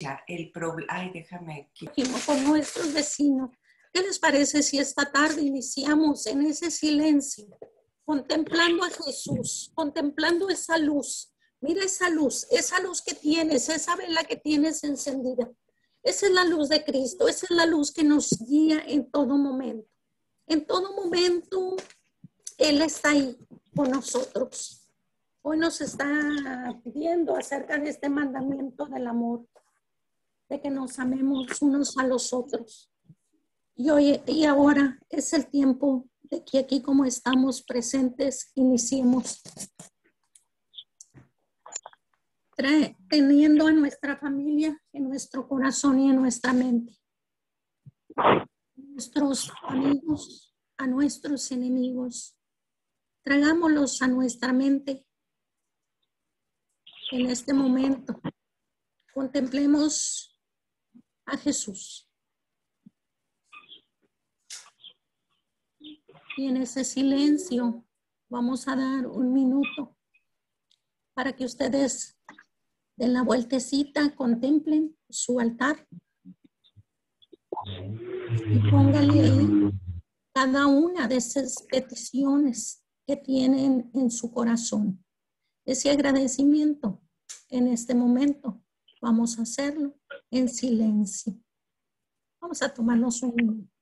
Ya, el problema, ay, déjame. Con nuestros vecinos. ¿Qué les parece si esta tarde iniciamos en ese silencio, contemplando a Jesús, contemplando esa luz? Mira esa luz, esa luz que tienes, esa vela que tienes encendida. Esa es la luz de Cristo, esa es la luz que nos guía en todo momento. En todo momento, Él está ahí con nosotros. Hoy nos está pidiendo acerca de este mandamiento del amor, de que nos amemos unos a los otros. Y hoy y ahora es el tiempo de que aquí como estamos presentes, iniciemos teniendo a nuestra familia en nuestro corazón y en nuestra mente. Nuestros amigos, a nuestros enemigos, tragámoslos a nuestra mente en este momento. Contemplemos a Jesús. Y en ese silencio vamos a dar un minuto para que ustedes den la vueltecita, contemplen su altar y pónganle ahí cada una de esas peticiones que tienen en su corazón ese agradecimiento en este momento. Vamos a hacerlo en silencio. Vamos a tomarnos un minuto.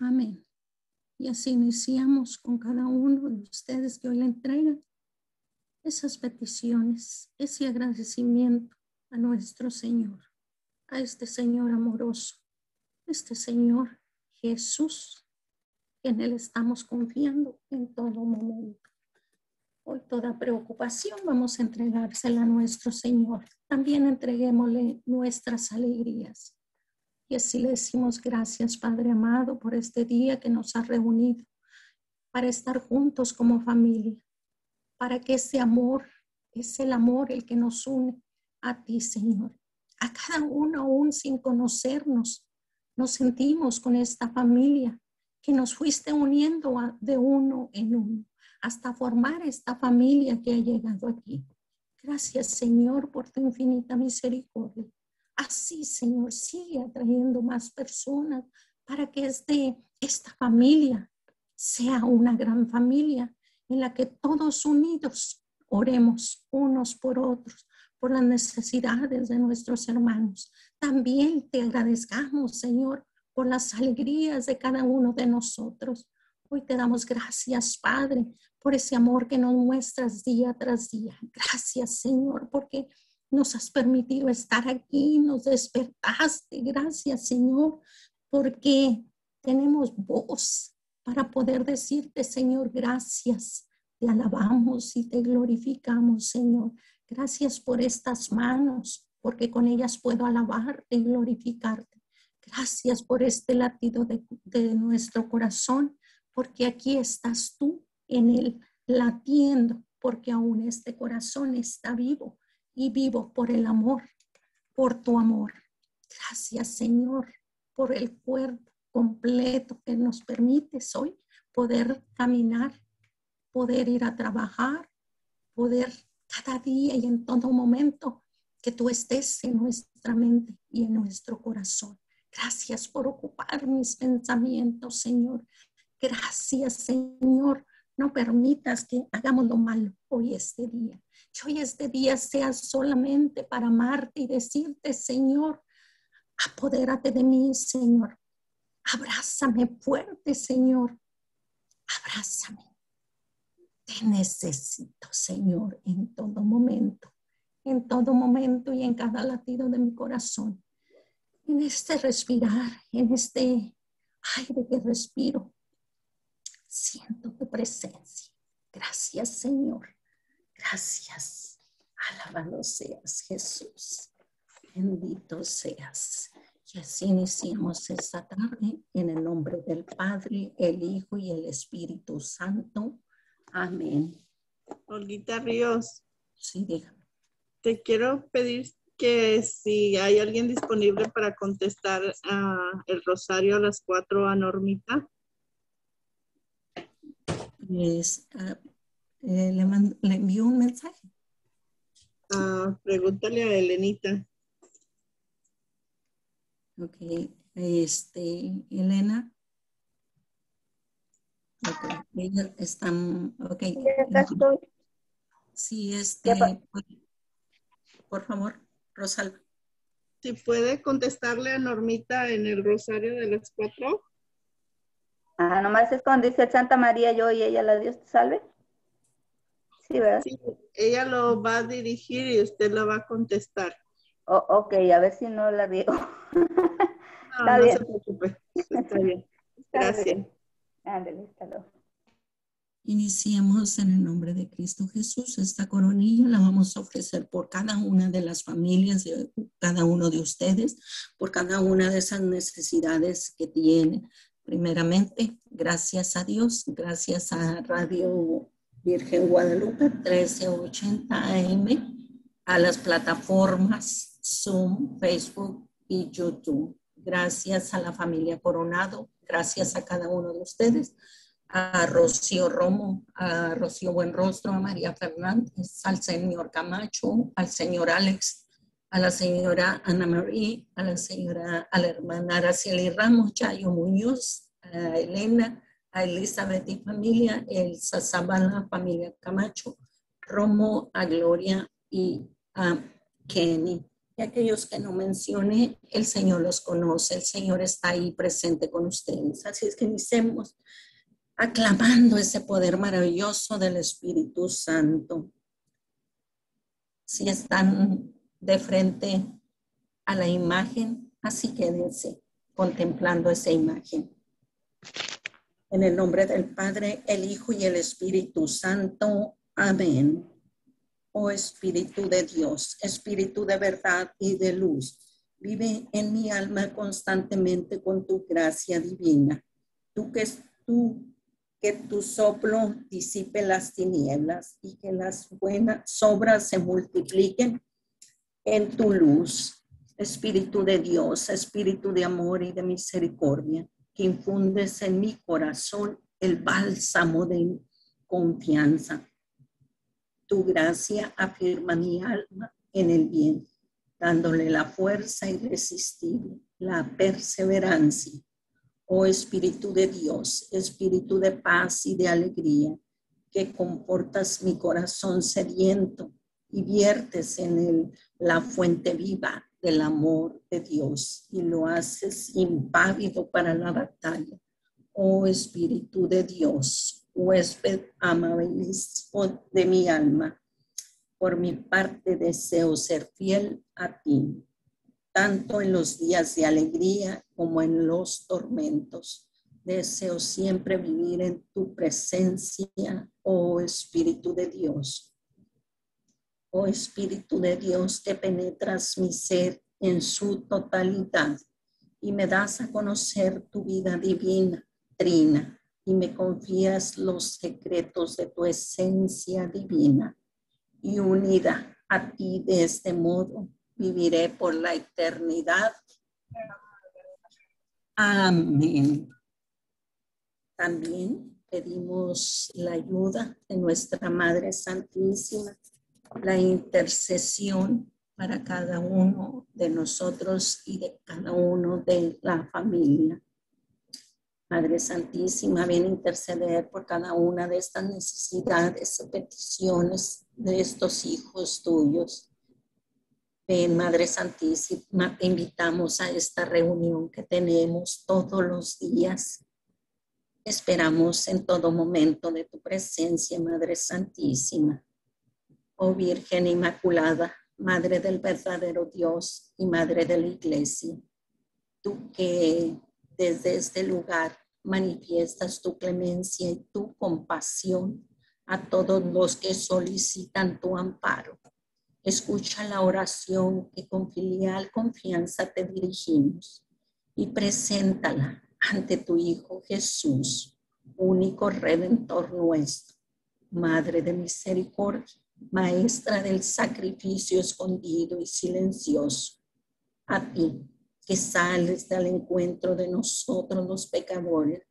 Amén. Y así iniciamos con cada uno de ustedes que hoy le entregan esas peticiones, ese agradecimiento a nuestro Señor, a este Señor amoroso, este Señor Jesús, en Él estamos confiando en todo momento. Hoy toda preocupación vamos a entregársela a nuestro Señor. También entreguémosle nuestras alegrías y así le decimos gracias, Padre amado, por este día que nos ha reunido para estar juntos como familia, para que ese amor es el amor el que nos une a ti, Señor. A cada uno aún sin conocernos, nos sentimos con esta familia que nos fuiste uniendo de uno en uno hasta formar esta familia que ha llegado aquí. Gracias, Señor, por tu infinita misericordia. Así, Señor, sigue atrayendo más personas para que este, esta familia sea una gran familia en la que todos unidos oremos unos por otros, por las necesidades de nuestros hermanos. También te agradezcamos, Señor, por las alegrías de cada uno de nosotros. Hoy te damos gracias, Padre, por ese amor que nos muestras día tras día. Gracias, Señor, porque nos has permitido estar aquí, nos despertaste. Gracias, Señor, porque tenemos voz para poder decirte, Señor, gracias. Te alabamos y te glorificamos, Señor. Gracias por estas manos, porque con ellas puedo alabarte y glorificarte. Gracias por este latido de, de nuestro corazón, porque aquí estás tú en él latiendo, porque aún este corazón está vivo y vivo por el amor, por tu amor. Gracias, Señor, por el cuerpo completo que nos permites hoy poder caminar, poder ir a trabajar, poder cada día y en todo momento que tú estés en nuestra mente y en nuestro corazón. Gracias por ocupar mis pensamientos, Señor. Gracias, Señor. No permitas que hagamos lo malo hoy este día. Que hoy este día sea solamente para amarte y decirte, Señor, apodérate de mí, Señor. Abrázame fuerte, Señor. Abrázame. Te necesito, Señor, en todo momento, en todo momento y en cada latido de mi corazón. En este respirar, en este aire que respiro, siento tu presencia. Gracias, Señor. Gracias. Alabado seas, Jesús. Bendito seas. Y así iniciamos esta tarde en el nombre del Padre, el Hijo y el Espíritu Santo. Amén. Olguita Ríos. Sí, dígame. Te quiero pedir que si hay alguien disponible para contestar el rosario a las cuatro a Normita. Pues, ah, eh, le, le envío un mensaje. Ah, pregúntale a Elenita. Ok, este, Elena. Ok, ella están, ok. Sí, este, por favor, Rosalba. Si puede contestarle a Normita en el rosario de las cuatro. Ah, nomás es cuando dice Santa María, yo y ella, la Dios te salve. Sí, ¿verdad? Sí, ella lo va a dirigir y usted lo va a contestar. Oh, ok, a ver si no la digo. Está no bien. se preocupe. Está bien. Gracias. Ándale, Iniciemos en el nombre de Cristo Jesús. Esta coronilla la vamos a ofrecer por cada una de las familias, de cada uno de ustedes, por cada una de esas necesidades que tiene. Primeramente, gracias a Dios, gracias a Radio Virgen Guadalupe 1380 AM, a las plataformas Zoom, Facebook y YouTube. Gracias a la familia Coronado, gracias a cada uno de ustedes, a Rocío Romo, a Rocío Buenrostro, a María Fernández, al señor Camacho, al señor Alex, a la señora Ana María, a la señora, a la hermana Araceli Ramos, Chayo Muñoz, a Elena, a Elizabeth y familia, el Zabala, familia Camacho, Romo, a Gloria y a Kenny aquellos que no mencioné, el Señor los conoce, el Señor está ahí presente con ustedes. Así es que iniciemos aclamando ese poder maravilloso del Espíritu Santo. Si están de frente a la imagen, así quédense contemplando esa imagen. En el nombre del Padre, el Hijo y el Espíritu Santo. Amén oh Espíritu de Dios, Espíritu de verdad y de luz. Vive en mi alma constantemente con tu gracia divina. Tú que tú que tu soplo disipe las tinieblas y que las buenas obras se multipliquen en tu luz. Espíritu de Dios, Espíritu de amor y de misericordia, que infundes en mi corazón el bálsamo de confianza tu gracia afirma mi alma en el bien, dándole la fuerza irresistible, la perseverancia. Oh Espíritu de Dios, Espíritu de paz y de alegría, que comportas mi corazón sediento y viertes en él la fuente viva del amor de Dios y lo haces impávido para la batalla. Oh Espíritu de Dios, huésped amabilísimo de mi alma. Por mi parte deseo ser fiel a ti, tanto en los días de alegría como en los tormentos. Deseo siempre vivir en tu presencia, oh Espíritu de Dios. Oh Espíritu de Dios que penetras mi ser en su totalidad y me das a conocer tu vida divina, trina y me confías los secretos de tu esencia divina. Y unida a ti de este modo, viviré por la eternidad. Amén. También pedimos la ayuda de nuestra Madre Santísima, la intercesión para cada uno de nosotros y de cada uno de la familia. Madre Santísima, ven a interceder por cada una de estas necesidades peticiones de estos hijos tuyos. Madre Santísima, te invitamos a esta reunión que tenemos todos los días. Esperamos en todo momento de tu presencia, Madre Santísima. Oh Virgen Inmaculada, Madre del verdadero Dios y Madre de la Iglesia, tú que desde este lugar manifiestas tu clemencia y tu compasión a todos los que solicitan tu amparo. Escucha la oración que con filial confianza te dirigimos y preséntala ante tu Hijo Jesús, único redentor nuestro, Madre de misericordia maestra del sacrificio escondido y silencioso, a ti que sales del encuentro de nosotros los pecadores,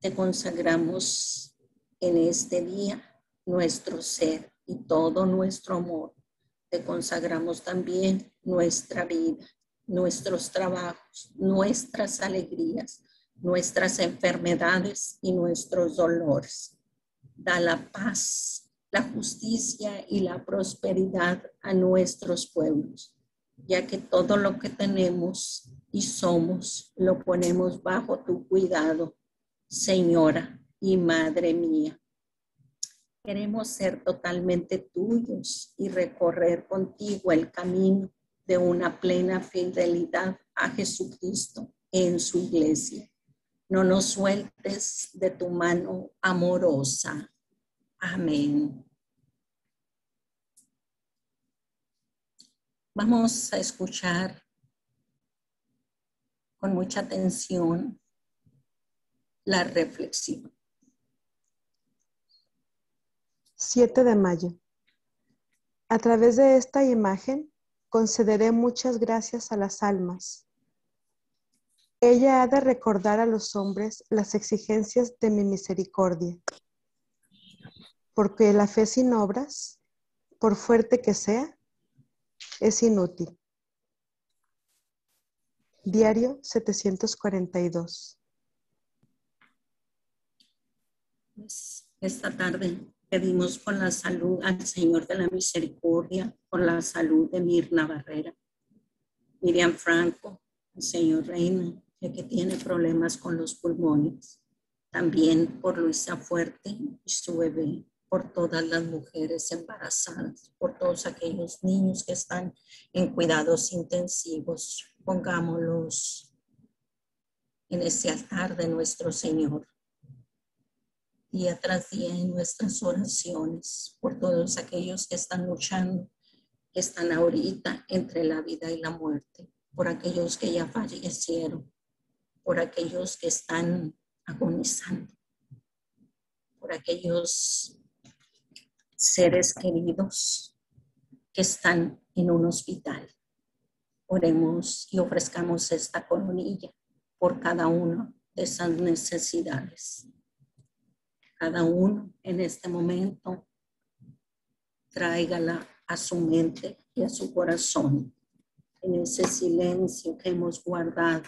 te consagramos en este día nuestro ser y todo nuestro amor. Te consagramos también nuestra vida, nuestros trabajos, nuestras alegrías, nuestras enfermedades y nuestros dolores. Da la paz la justicia y la prosperidad a nuestros pueblos, ya que todo lo que tenemos y somos lo ponemos bajo tu cuidado, Señora y Madre mía. Queremos ser totalmente tuyos y recorrer contigo el camino de una plena fidelidad a Jesucristo en su iglesia. No nos sueltes de tu mano amorosa. Amén. Vamos a escuchar con mucha atención la reflexión. 7 de mayo. A través de esta imagen concederé muchas gracias a las almas. Ella ha de recordar a los hombres las exigencias de mi misericordia porque la fe sin obras, por fuerte que sea, es inútil. Diario 742. Pues, esta tarde pedimos por la salud al Señor de la Misericordia, por la salud de Mirna Barrera, Miriam Franco, el Señor Reina, que tiene problemas con los pulmones, también por Luisa Fuerte y su bebé, por todas las mujeres embarazadas, por todos aquellos niños que están en cuidados intensivos. Pongámoslos en ese altar de nuestro Señor. Día tras día en nuestras oraciones, por todos aquellos que están luchando, que están ahorita entre la vida y la muerte, por aquellos que ya fallecieron, por aquellos que están agonizando, por aquellos seres queridos que están en un hospital. Oremos y ofrezcamos esta coronilla por cada una de esas necesidades. Cada uno en este momento tráigala a su mente y a su corazón. En ese silencio que hemos guardado,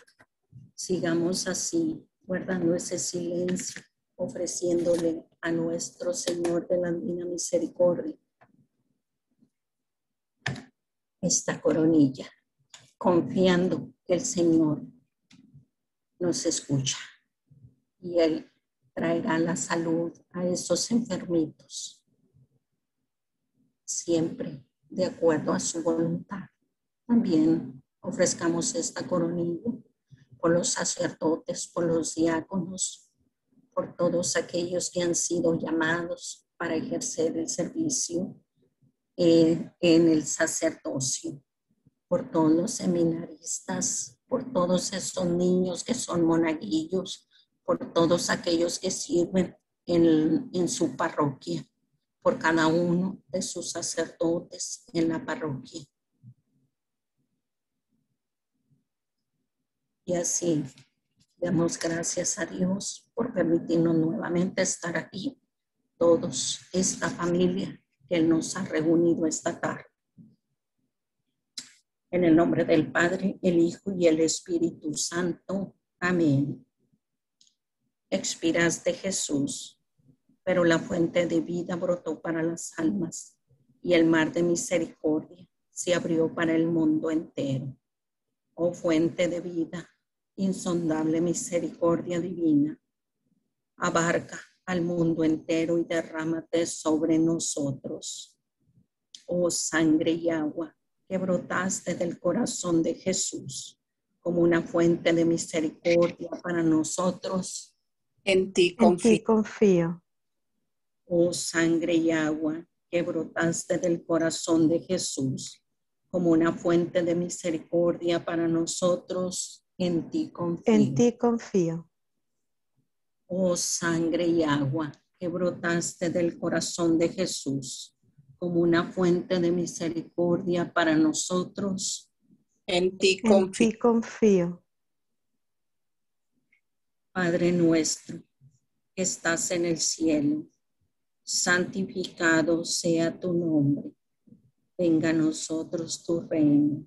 sigamos así, guardando ese silencio ofreciéndole a nuestro Señor de la Divina Misericordia esta coronilla, confiando que el Señor nos escucha y Él traerá la salud a esos enfermitos, siempre de acuerdo a su voluntad. También ofrezcamos esta coronilla por los sacerdotes, por los diáconos, por todos aquellos que han sido llamados para ejercer el servicio en el sacerdocio, por todos los seminaristas, por todos esos niños que son monaguillos, por todos aquellos que sirven en, en su parroquia, por cada uno de sus sacerdotes en la parroquia. Y así Damos gracias a Dios por permitirnos nuevamente estar aquí, todos, esta familia que nos ha reunido esta tarde. En el nombre del Padre, el Hijo y el Espíritu Santo. Amén. Expiraste Jesús, pero la fuente de vida brotó para las almas y el mar de misericordia se abrió para el mundo entero. Oh fuente de vida, insondable misericordia divina, abarca al mundo entero y derrámate sobre nosotros. Oh sangre y agua que brotaste del corazón de Jesús como una fuente de misericordia para nosotros. En ti En ti confío. confío. Oh sangre y agua que brotaste del corazón de Jesús como una fuente de misericordia para nosotros. En ti confío. En ti confío. Oh sangre y agua que brotaste del corazón de Jesús como una fuente de misericordia para nosotros. En ti En confío. ti confío. Padre nuestro, que estás en el cielo, santificado sea tu nombre. Venga a nosotros tu reino.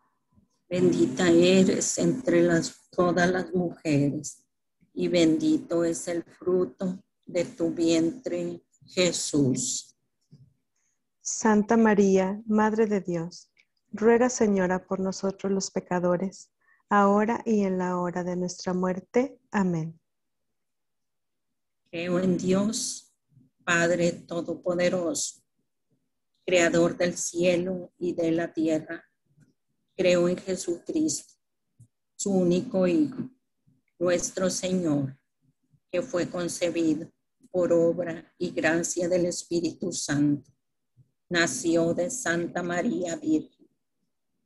Bendita eres entre las, todas las mujeres y bendito es el fruto de tu vientre, Jesús. Santa María, Madre de Dios, ruega Señora por nosotros los pecadores, ahora y en la hora de nuestra muerte. Amén. Creo en Dios, Padre Todopoderoso, Creador del cielo y de la tierra. Creo en Jesucristo, su único Hijo, nuestro Señor, que fue concebido por obra y gracia del Espíritu Santo. Nació de Santa María Virgen.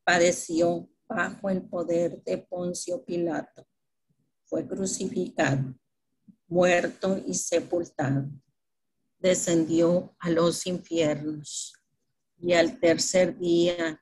Padeció bajo el poder de Poncio Pilato. Fue crucificado muerto y sepultado. Descendió a los infiernos y al tercer día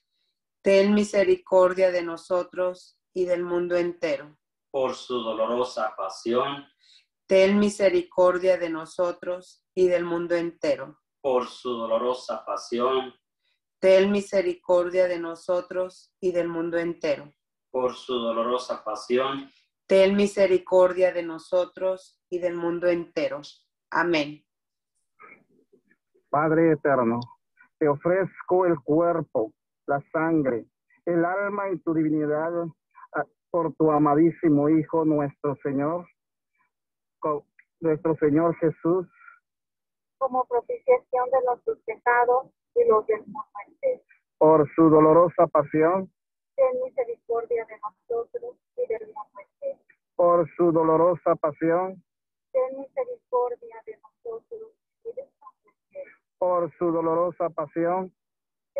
Ten misericordia de nosotros y del mundo entero. por su dolorosa pasión, Ten misericordia de nosotros y del mundo entero. por su dolorosa pasión, Ten misericordia de nosotros y del mundo entero. por su dolorosa pasión, Ten misericordia de nosotros y del mundo entero. Amén. Padre eterno, te ofrezco el cuerpo, la sangre, el alma y tu divinidad ah, por tu amadísimo Hijo, nuestro Señor, nuestro Señor Jesús, como propiciación de nuestros pecados y los del mundo entero. por su dolorosa pasión, Ten misericordia de nosotros y del mundo entero. por su dolorosa pasión, ten misericordia de nosotros y del mundo entero. por su dolorosa pasión,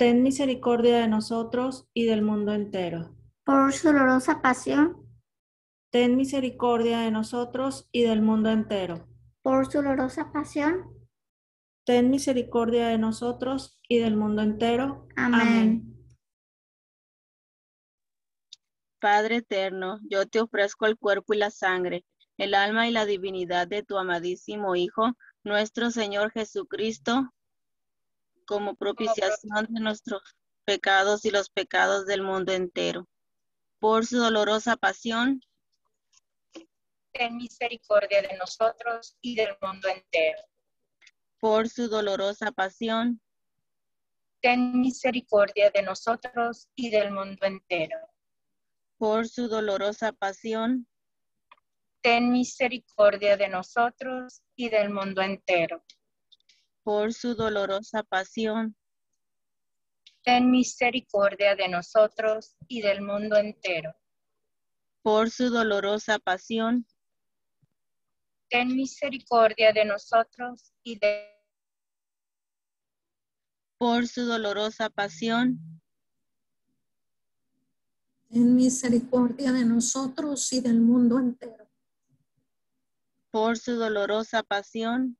Ten misericordia de nosotros y del mundo entero. por su dolorosa pasión, Ten misericordia de nosotros y del mundo entero. por su dolorosa pasión. Ten misericordia de nosotros y del mundo entero. Amén. Padre eterno, yo te ofrezco el cuerpo y la sangre, el alma y la divinidad de tu amadísimo Hijo, nuestro Señor Jesucristo, como propiciación de nuestros pecados y los pecados del mundo entero. Por su dolorosa pasión, ten misericordia de nosotros y del mundo entero. por su dolorosa pasión, Ten misericordia de nosotros y del mundo entero. por su dolorosa pasión, Ten misericordia de nosotros y del mundo entero. Por su dolorosa pasión, Ten misericordia de nosotros y del mundo entero. por su dolorosa pasión, Ten misericordia de nosotros y de por su dolorosa pasión, Ten misericordia de nosotros y del mundo entero. por su dolorosa pasión,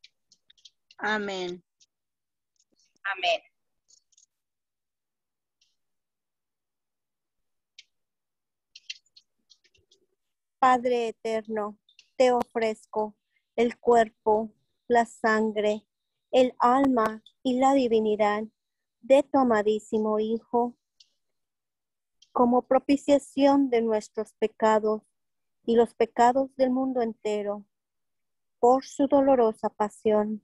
Amén. Amén. Padre eterno, te ofrezco el cuerpo, la sangre, el alma y la divinidad de tu amadísimo Hijo, como propiciación de nuestros pecados y los pecados del mundo entero, por su dolorosa pasión.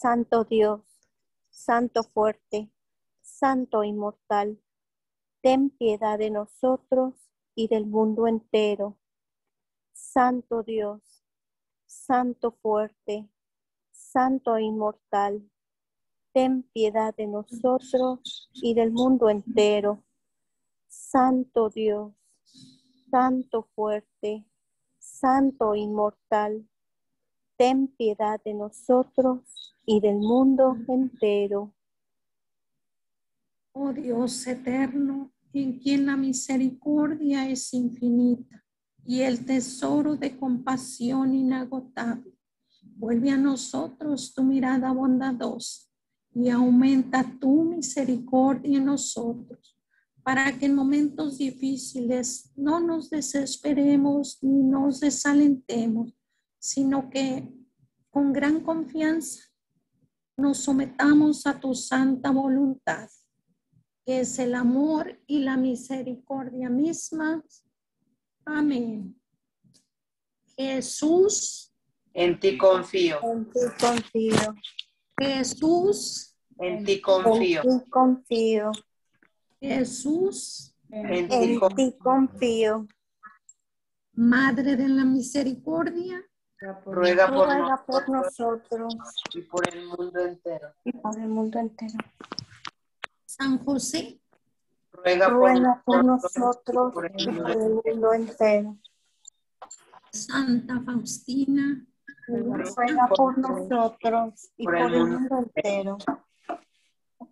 Santo Dios, Santo fuerte, Santo inmortal, ten piedad de nosotros y del mundo entero. Santo Dios, Santo fuerte, Santo inmortal, ten piedad de nosotros y del mundo entero. Santo Dios, Santo fuerte, Santo inmortal, ten piedad de nosotros y del mundo entero. Oh Dios eterno, en quien la misericordia es infinita y el tesoro de compasión inagotable. Vuelve a nosotros tu mirada bondadosa y aumenta tu misericordia en nosotros, para que en momentos difíciles no nos desesperemos ni nos desalentemos, sino que con gran confianza nos sometamos a tu santa voluntad, que es el amor y la misericordia mismas. Amén. Jesús. En ti confío. En ti confío. Jesús. En ti confío. En ti confío. Jesús. En ti En ti confío. Madre de la misericordia. Ruega por Ruega por nosotros nosotros y por el mundo entero. y por el mundo entero. San José. Ruega por Ruega por nosotros nosotros y por el mundo entero. Santa Faustina. Ruega por nosotros y por el mundo entero.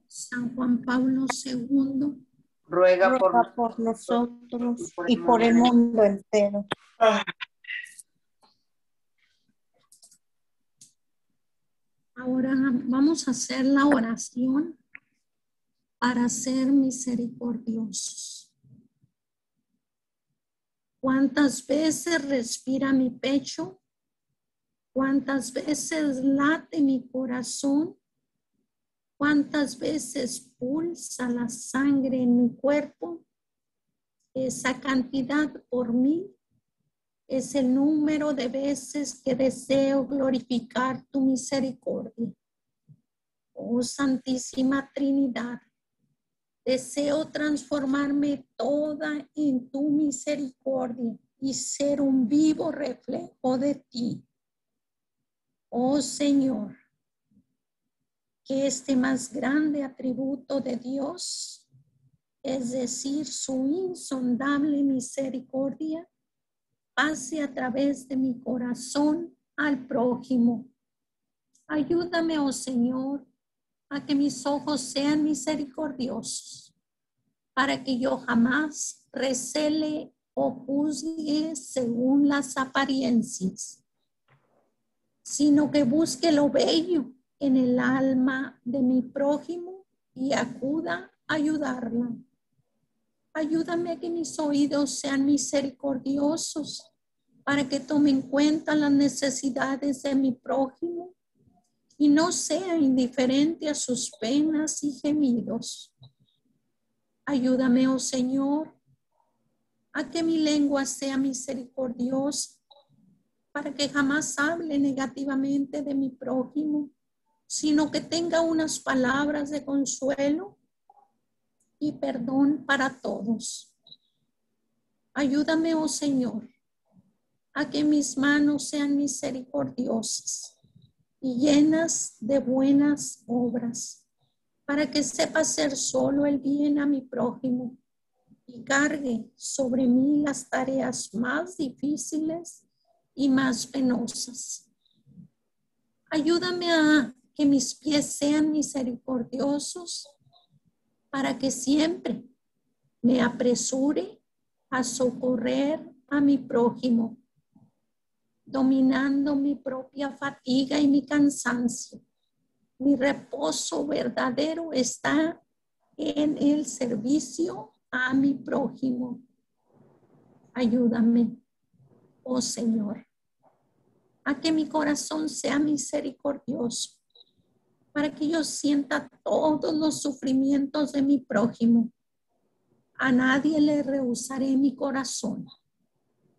San Juan Pablo II. Ruega por Ruega por nosotros y por el mundo entero. Ahora vamos a hacer la oración para ser misericordiosos. ¿Cuántas veces respira mi pecho? ¿Cuántas veces late mi corazón? ¿Cuántas veces pulsa la sangre en mi cuerpo? Esa cantidad por mí es el número de veces que deseo glorificar tu misericordia. Oh Santísima Trinidad, deseo transformarme toda en tu misericordia y ser un vivo reflejo de ti. Oh Señor, que este más grande atributo de Dios, es decir, su insondable misericordia, pase a través de mi corazón al prójimo. Ayúdame, oh Señor, a que mis ojos sean misericordiosos, para que yo jamás recele o juzgue según las apariencias, sino que busque lo bello en el alma de mi prójimo y acuda a ayudarla. Ayúdame a que mis oídos sean misericordiosos para que tome en cuenta las necesidades de mi prójimo y no sea indiferente a sus penas y gemidos. Ayúdame, oh Señor, a que mi lengua sea misericordiosa para que jamás hable negativamente de mi prójimo, sino que tenga unas palabras de consuelo y perdón para todos. Ayúdame, oh Señor, a que mis manos sean misericordiosas y llenas de buenas obras, para que sepa hacer solo el bien a mi prójimo y cargue sobre mí las tareas más difíciles y más penosas. Ayúdame a que mis pies sean misericordiosos para que siempre me apresure a socorrer a mi prójimo, dominando mi propia fatiga y mi cansancio. Mi reposo verdadero está en el servicio a mi prójimo. Ayúdame, oh Señor, a que mi corazón sea misericordioso, para que yo sienta todos los sufrimientos de mi prójimo. A nadie le rehusaré mi corazón.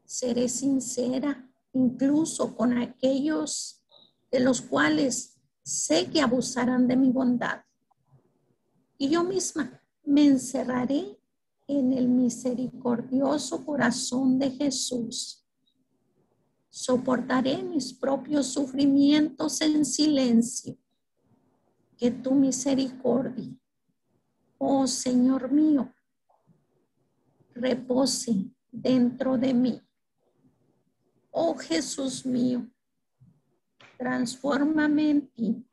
Seré sincera, incluso con aquellos de los cuales sé que abusarán de mi bondad. Y yo misma me encerraré en el misericordioso corazón de Jesús. Soportaré mis propios sufrimientos en silencio. Que tu misericordia, oh Señor mío, repose dentro de mí. Oh Jesús mío, transfórmame en ti,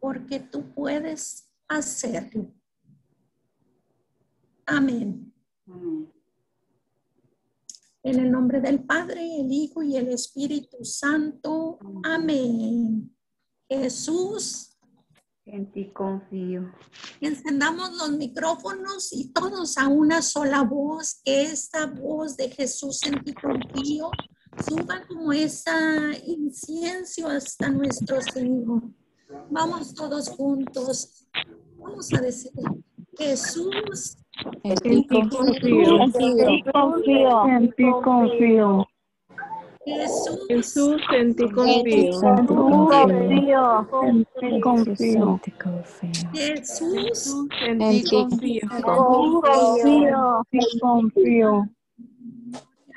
porque tú puedes hacerlo. Amén. En el nombre del Padre, el Hijo y el Espíritu Santo. Amén. Jesús. En ti confío. Encendamos los micrófonos y todos a una sola voz, que esta voz de Jesús en ti confío suba como esa incienso hasta nuestro Señor. Vamos todos juntos. Vamos a decir, Jesús, en ti confío. En ti confío. En ti confío. Jesús, Jesús, en ti confío. Confío. En ti confío. Jesús, En ti confío. confío. Confío.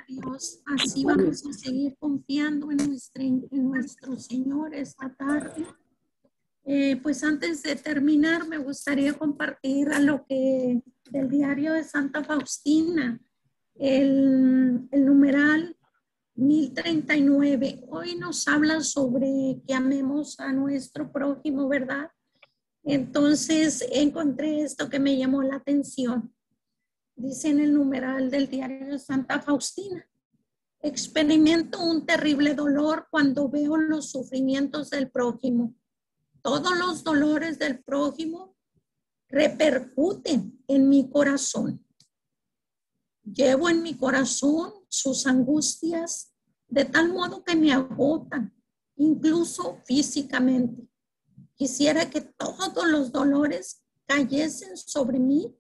Dios, así vamos a seguir confiando en, nuestra, en nuestro Señor esta tarde. Eh, pues antes de terminar, me gustaría compartir a lo que del diario de Santa Faustina, el, el numeral 1039. Hoy nos habla sobre que amemos a nuestro prójimo, ¿verdad? Entonces encontré esto que me llamó la atención. Dice en el numeral del diario de Santa Faustina. Experimento un terrible dolor cuando veo los sufrimientos del prójimo. Todos los dolores del prójimo repercuten en mi corazón. Llevo en mi corazón sus angustias de tal modo que me agotan, incluso físicamente. Quisiera que todos los dolores cayesen sobre mí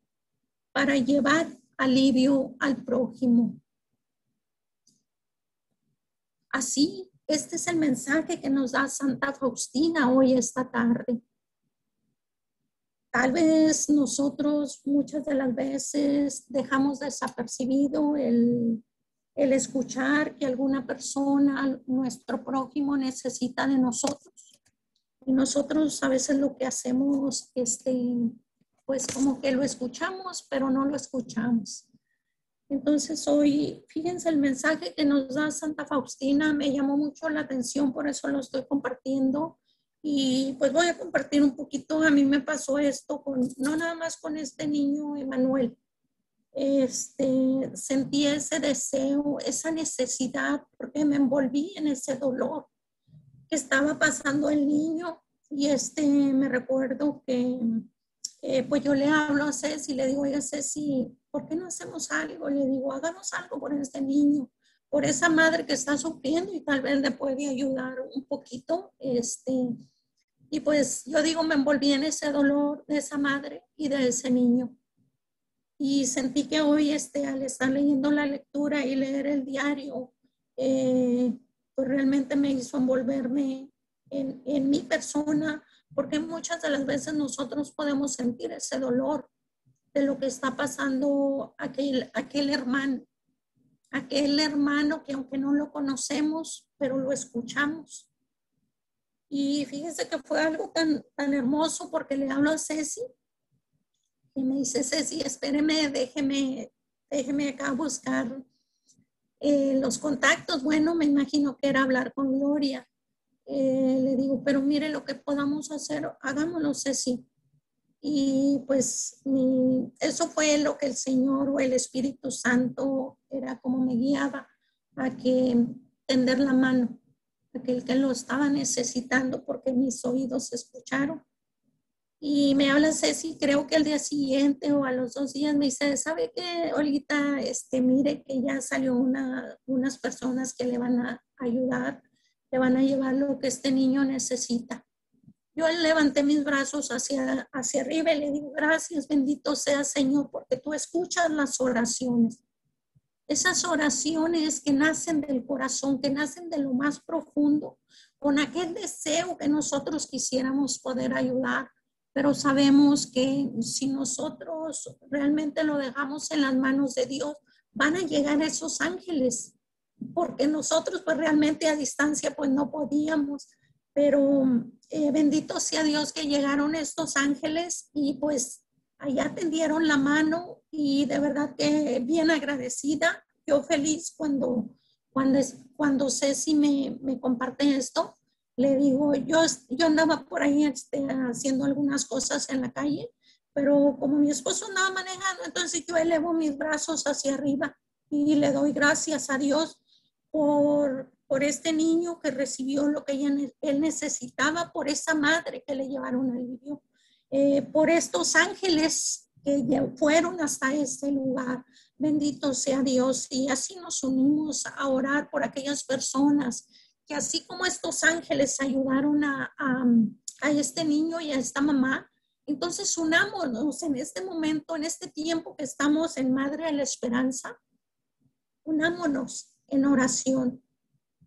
para llevar alivio al prójimo. Así, este es el mensaje que nos da Santa Faustina hoy esta tarde. Tal vez nosotros muchas de las veces dejamos desapercibido el, el escuchar que alguna persona, nuestro prójimo, necesita de nosotros. Y nosotros a veces lo que hacemos, este, pues como que lo escuchamos, pero no lo escuchamos. Entonces hoy, fíjense el mensaje que nos da Santa Faustina, me llamó mucho la atención, por eso lo estoy compartiendo. Y pues voy a compartir un poquito, a mí me pasó esto, con, no nada más con este niño Emanuel. Este, sentí ese deseo, esa necesidad, porque me envolví en ese dolor que estaba pasando el niño. Y este, me recuerdo que eh, pues yo le hablo a Ceci le digo, oiga Ceci, ¿por qué no hacemos algo? Le digo, hagamos algo por este niño, por esa madre que está sufriendo y tal vez le puede ayudar un poquito. Este, y pues yo digo, me envolví en ese dolor de esa madre y de ese niño. Y sentí que hoy, este, al estar leyendo la lectura y leer el diario, eh, pues realmente me hizo envolverme en, en mi persona, porque muchas de las veces nosotros podemos sentir ese dolor de lo que está pasando aquel, aquel hermano, aquel hermano que aunque no lo conocemos, pero lo escuchamos. Y fíjese que fue algo tan, tan hermoso porque le hablo a Ceci Y me dice, Ceci, espéreme, déjeme, déjeme acá buscar eh, los contactos. Bueno, me imagino que era hablar con Gloria. Eh, le digo, pero mire lo que podamos hacer, hagámoslo, Ceci. Y pues eso fue lo que el Señor o el Espíritu Santo era como me guiaba a que tender la mano, aquel que lo estaba necesitando porque mis oídos escucharon. Y me habla Ceci, creo que al día siguiente o a los dos días me dice, ¿sabe qué, Olita? Este, mire que ya salió una, unas personas que le van a ayudar, le van a llevar lo que este niño necesita. Yo levanté mis brazos hacia, hacia arriba y le digo, gracias, bendito sea Señor, porque tú escuchas las oraciones. Esas oraciones que nacen del corazón, que nacen de lo más profundo, con aquel deseo que nosotros quisiéramos poder ayudar. Pero sabemos que si nosotros realmente lo dejamos en las manos de Dios, van a llegar esos ángeles, porque nosotros pues realmente a distancia pues no podíamos, pero eh, bendito sea Dios que llegaron estos ángeles y pues allá tendieron la mano y de verdad que bien agradecida, yo feliz cuando, cuando, cuando Ceci me, me comparte esto. Le digo, yo, yo andaba por ahí este, haciendo algunas cosas en la calle, pero como mi esposo andaba manejando, entonces yo elevo mis brazos hacia arriba y le doy gracias a Dios por, por este niño que recibió lo que ella, él necesitaba, por esa madre que le llevaron alivio, eh, por estos ángeles que fueron hasta ese lugar. Bendito sea Dios. Y así nos unimos a orar por aquellas personas que así como estos ángeles ayudaron a, a, este niño y a esta mamá, entonces unámonos en este momento, en este tiempo que estamos en Madre de la Esperanza, unámonos en oración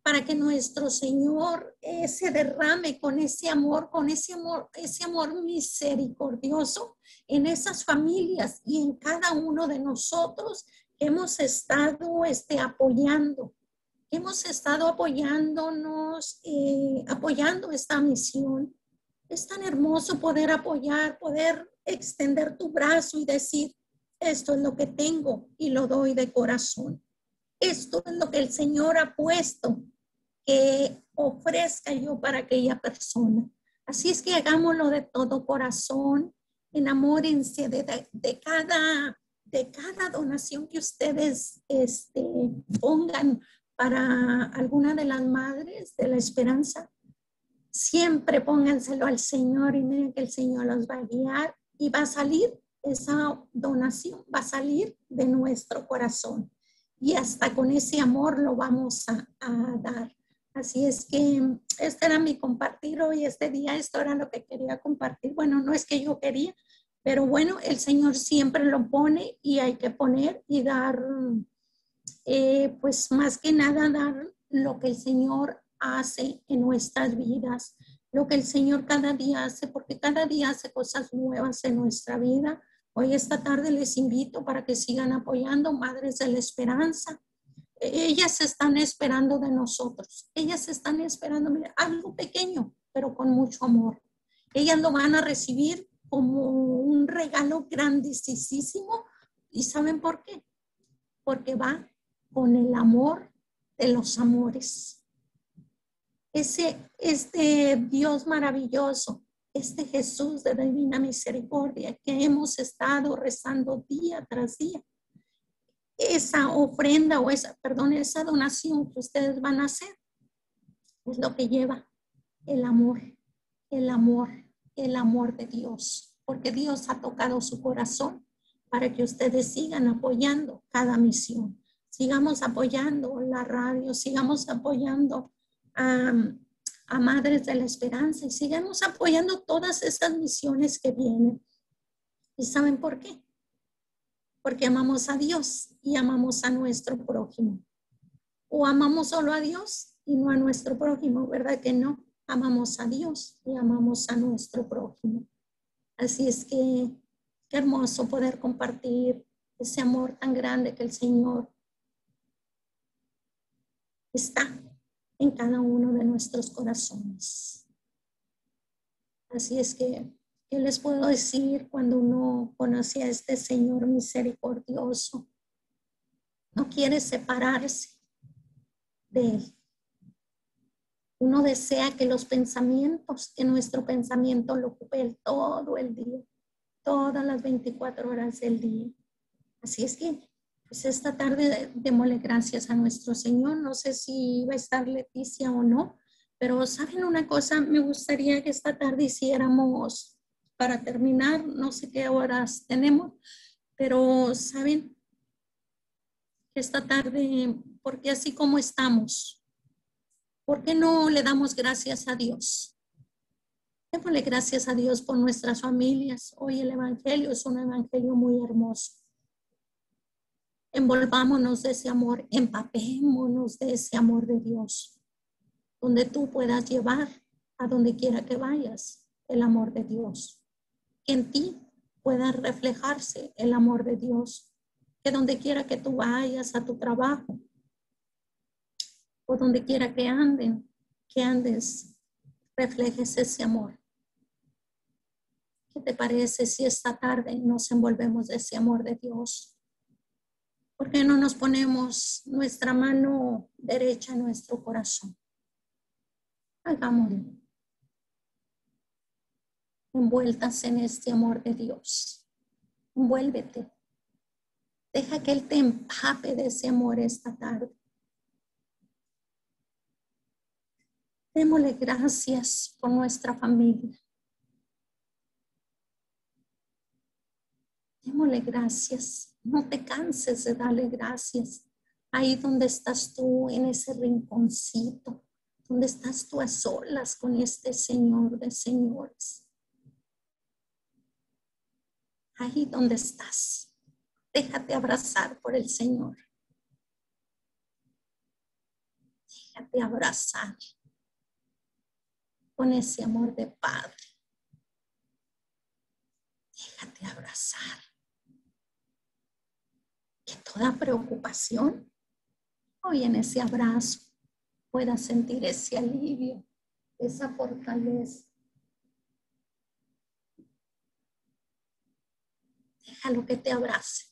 para que nuestro Señor eh, se derrame con ese amor, con ese amor, ese amor misericordioso en esas familias y en cada uno de nosotros que hemos estado este, apoyando, hemos estado apoyándonos, eh, apoyando esta misión. Es tan hermoso poder apoyar, poder extender tu brazo y decir, esto es lo que tengo y lo doy de corazón. Esto es lo que el Señor ha puesto que ofrezca yo para aquella persona. Así es que hagámoslo de todo corazón, enamórense de, de, cada, de cada donación que ustedes este, pongan para alguna de las madres de la esperanza. Siempre pónganselo al Señor y miren que el Señor los va a guiar y va a salir esa donación, va a salir de nuestro corazón. Y hasta con ese amor lo vamos a, a dar. Así es que este era mi compartir hoy, este día, esto era lo que quería compartir. Bueno, no es que yo quería, pero bueno, el Señor siempre lo pone y hay que poner y dar, eh, pues más que nada dar lo que el Señor hace en nuestras vidas, lo que el Señor cada día hace, porque cada día hace cosas nuevas en nuestra vida. Hoy esta tarde les invito para que sigan apoyando Madres de la Esperanza ellas están esperando de nosotros. Ellas están esperando algo pequeño, pero con mucho amor. Ellas lo van a recibir como un regalo grandísimo. ¿Y saben por qué? Porque va con el amor de los amores. Ese, este Dios maravilloso, este Jesús de divina misericordia que hemos estado rezando día tras día, esa ofrenda o esa, perdón, esa donación que ustedes van a hacer es lo que lleva el amor, el amor, el amor de Dios, porque Dios ha tocado su corazón para que ustedes sigan apoyando cada misión. Sigamos apoyando la radio, sigamos apoyando a, Madres de la Esperanza y sigamos apoyando todas esas misiones que vienen. ¿Y saben por qué? porque amamos a Dios y amamos a nuestro prójimo. O amamos solo a Dios y no a nuestro prójimo, ¿verdad que no? Amamos a Dios y amamos a nuestro prójimo. Así es que qué hermoso poder compartir ese amor tan grande que el Señor está en cada uno de nuestros corazones. Así es que ¿Qué les puedo decir cuando uno conoce a este Señor misericordioso? No quiere separarse de Él. Uno desea que los pensamientos, que nuestro pensamiento lo ocupe todo el día, todas las 24 horas del día. Así es que, pues esta tarde démosle gracias a nuestro Señor. No sé si va a estar Leticia o no, pero saben una cosa, me gustaría que esta tarde hiciéramos, para terminar, no sé qué horas tenemos, pero saben que esta tarde, porque así como estamos, ¿Por qué no le damos gracias a Dios? Démosle gracias a Dios por nuestras familias. Hoy el Evangelio es un Evangelio muy hermoso. Envolvámonos de ese amor, empapémonos de ese amor de Dios, donde tú puedas llevar a donde quiera que vayas el amor de Dios. Que en ti pueda reflejarse el amor de Dios. Que donde quiera que tú vayas a tu trabajo, o donde quiera que anden, que andes, reflejes ese amor. ¿Qué te parece si esta tarde nos envolvemos de ese amor de Dios? ¿Por qué no nos ponemos nuestra mano derecha en nuestro corazón? Hagámoslo. Envueltas en este amor de Dios. Envuélvete. Deja que Él te empape de ese amor esta tarde. Démosle gracias por nuestra familia. Démosle gracias. No te canses de darle gracias. Ahí donde estás tú, en ese rinconcito, donde estás tú a solas con este Señor de señores. Ahí donde estás, déjate abrazar por el Señor. Déjate abrazar con ese amor de Padre. Déjate abrazar. Toda preocupación hoy en ese abrazo pueda sentir ese alivio, esa fortaleza. Déjalo que te abrace.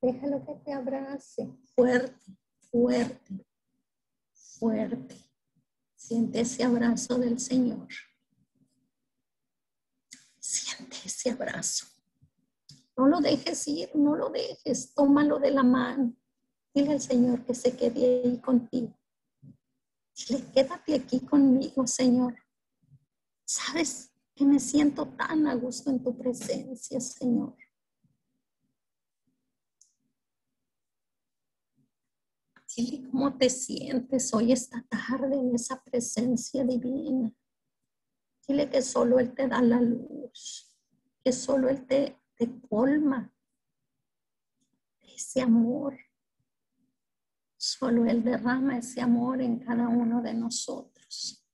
Déjalo que te abrace fuerte, fuerte, fuerte. Siente ese abrazo del Señor. Siente ese abrazo. No lo dejes ir, no lo dejes, tómalo de la mano. Dile al Señor que se quede ahí contigo. Dile, quédate aquí conmigo, Señor. Sabes que me siento tan a gusto en tu presencia, Señor. Dile cómo te sientes hoy esta tarde en esa presencia divina. Dile que solo Él te da la luz, que solo Él te, te colma ese amor. Solo Él derrama ese amor en cada uno de nosotros.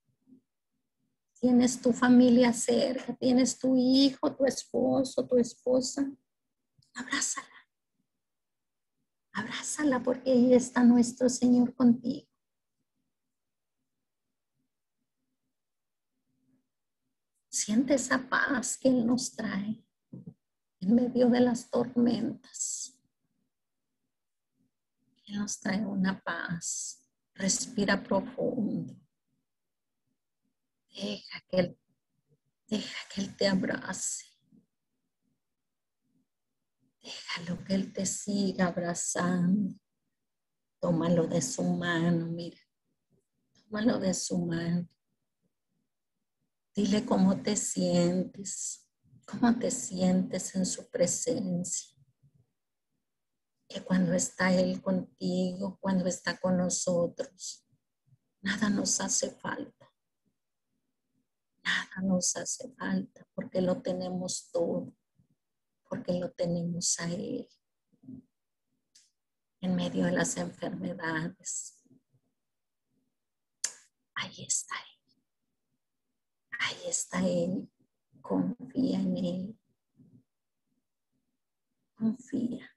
Tienes tu familia cerca, tienes tu hijo, tu esposo, tu esposa. Abrázala Abrázala porque ahí está nuestro Señor contigo. Siente esa paz que Él nos trae en medio de las tormentas. Él nos trae una paz. Respira profundo. Deja que Él, deja que Él te abrace. Déjalo que Él te siga abrazando. Tómalo de su mano, mira. Tómalo de su mano. Dile cómo te sientes, cómo te sientes en su presencia. Que cuando está Él contigo, cuando está con nosotros, nada nos hace falta. Nada nos hace falta porque lo tenemos todo porque lo tenemos a Él en medio de las enfermedades. Ahí está Él. Ahí está Él. Confía en Él. Confía.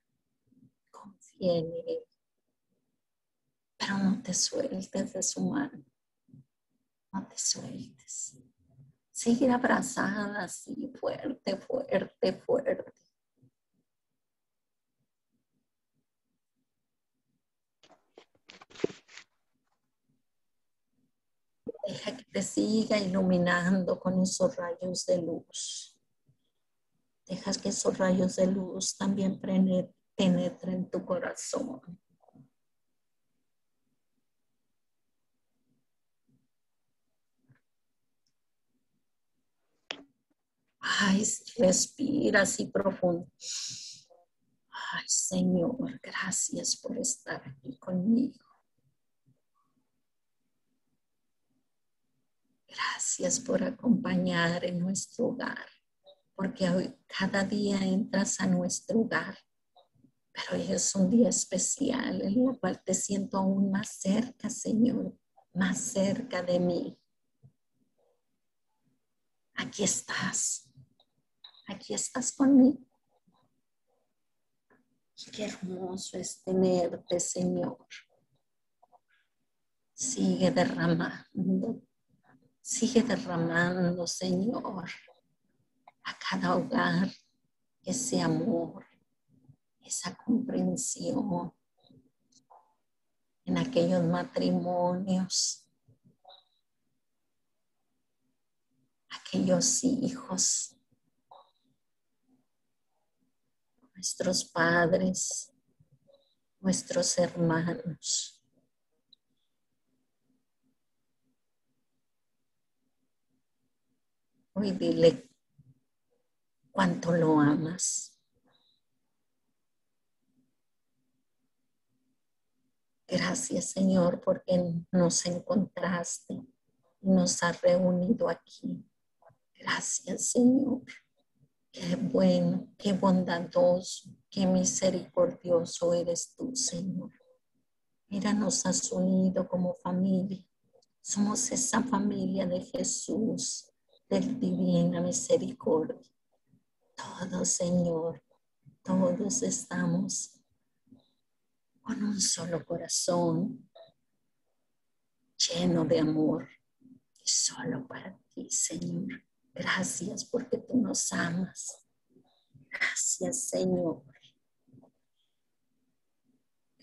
Confía en Él. Pero no te sueltes de su mano. No te sueltes. Sigue abrazada así, fuerte, fuerte, fuerte. Deja que te siga iluminando con esos rayos de luz. Dejas que esos rayos de luz también penetren tu corazón. Ay, respira así profundo. Ay, Señor, gracias por estar aquí conmigo. Gracias por acompañar en nuestro hogar, porque hoy cada día entras a nuestro hogar, pero hoy es un día especial en el cual te siento aún más cerca, Señor, más cerca de mí. Aquí estás aquí estás conmigo. qué hermoso es tenerte, Señor. Sigue derramando, sigue derramando, Señor, a cada hogar ese amor, esa comprensión en aquellos matrimonios, aquellos hijos nuestros padres, nuestros hermanos. Hoy dile cuánto lo amas. Gracias Señor porque nos encontraste y nos has reunido aquí. Gracias Señor. Qué bueno, qué bondadoso, qué misericordioso eres tú, Señor. Mira, nos has unido como familia. Somos esa familia de Jesús, del divina misericordia. Todos, Señor, todos estamos con un solo corazón, lleno de amor, y solo para ti, Señor. Gracias porque tú nos amas. Gracias, Señor.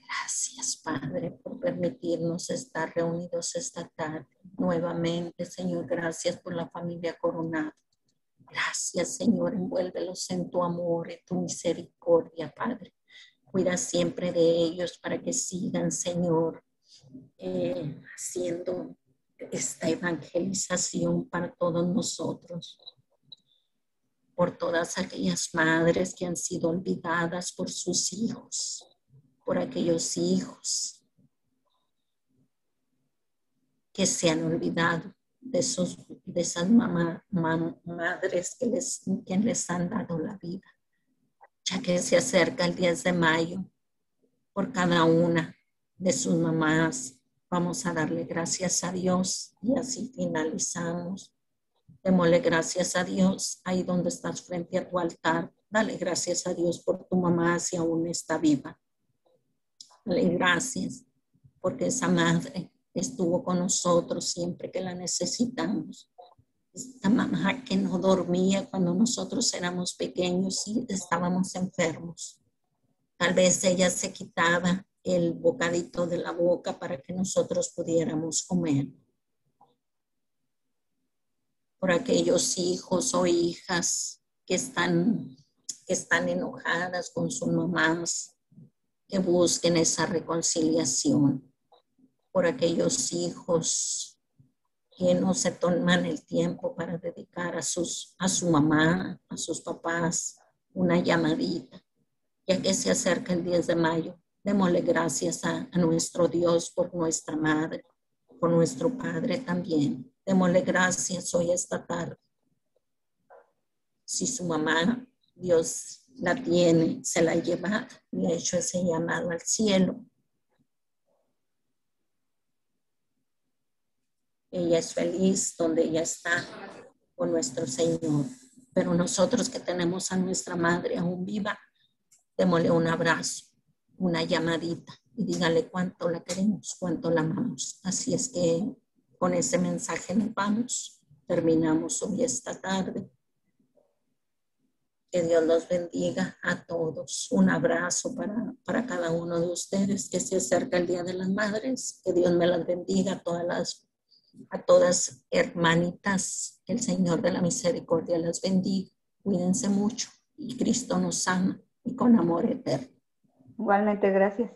Gracias, Padre, por permitirnos estar reunidos esta tarde nuevamente, Señor. Gracias por la familia coronada. Gracias, Señor. Envuélvelos en tu amor, en tu misericordia, Padre. Cuida siempre de ellos para que sigan, Señor, eh, haciendo esta evangelización para todos nosotros, por todas aquellas madres que han sido olvidadas por sus hijos, por aquellos hijos que se han olvidado de, sus, de esas madres que les, que les han dado la vida, ya que se acerca el 10 de mayo por cada una de sus mamás Vamos a darle gracias a Dios y así finalizamos. Démosle gracias a Dios ahí donde estás frente a tu altar. Dale gracias a Dios por tu mamá si aún está viva. Dale gracias porque esa madre estuvo con nosotros siempre que la necesitamos. Esta mamá que no dormía cuando nosotros éramos pequeños y estábamos enfermos. Tal vez ella se quitaba el bocadito de la boca para que nosotros pudiéramos comer. Por aquellos hijos o hijas que están, que están enojadas con sus mamás, que busquen esa reconciliación. Por aquellos hijos que no se toman el tiempo para dedicar a, sus, a su mamá, a sus papás, una llamadita, ya que se acerca el 10 de mayo Démosle gracias a, nuestro Dios por nuestra madre, por nuestro padre también. Démosle gracias hoy esta tarde. Si su mamá, Dios la tiene, se la lleva, le ha hecho ese llamado al cielo. Ella es feliz donde ella está con nuestro Señor. Pero nosotros que tenemos a nuestra madre aún viva, démosle un abrazo una llamadita y dígale cuánto la queremos, cuánto la amamos. Así es que con ese mensaje nos vamos. terminamos hoy esta tarde. Que Dios los bendiga a todos. Un abrazo para, para cada uno de ustedes que se acerca el Día de las Madres. Que Dios me las bendiga a todas a todas hermanitas. Que el Señor de la Misericordia las bendiga. Cuídense mucho y Cristo nos ama y con amor eterno. Igualmente, gracias.